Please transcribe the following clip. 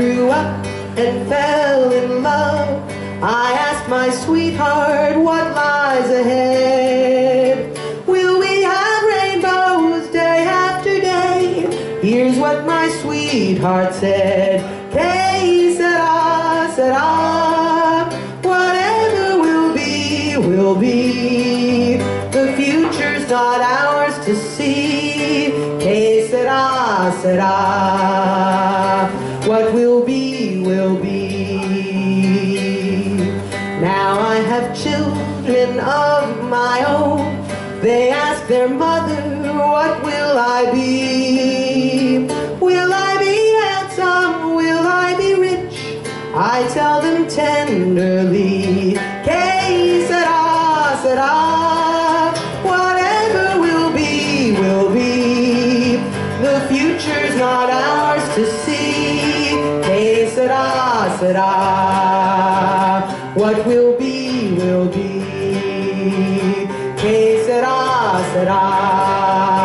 Grew up and fell in love, I asked my sweetheart what lies ahead. Will we have rainbows day after day? Here's what my sweetheart said. Que sera, sera. Whatever will be, will be. The future's not ours to see. Que sera, sera. Children of my own. They ask their mother, what will I be? Will I be handsome? Will I be rich? I tell them tenderly, que sera, sera. Whatever will be, will be. The future's not ours to see. Que sera, sera. será.